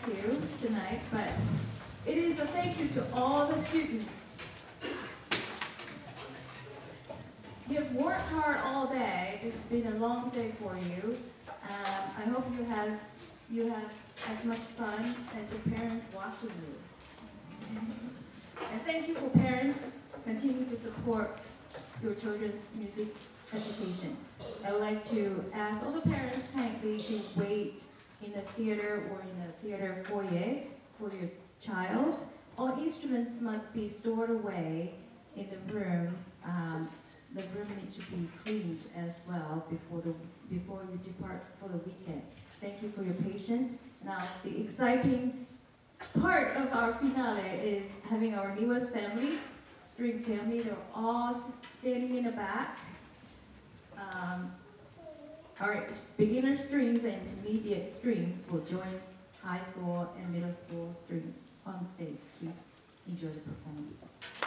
thank you tonight, but it is a thank you to all the students. You've worked hard all day. It's been a long day for you. Um, I hope you have you have as much fun as your parents watching you. And thank you for parents continue to support your children's music education. I would like to ask all the parents kindly to wait in the theater or in the theater foyer for your child. All instruments must be stored away in the room. Um, the room needs to be cleaned as well before the before you depart for the weekend. Thank you for your patience. Now, the exciting part of our finale is having our newest family, string family. They're all standing in the back. Um, our beginner strings and intermediate strings will join high school and middle school strings on stage. Please enjoy the performance.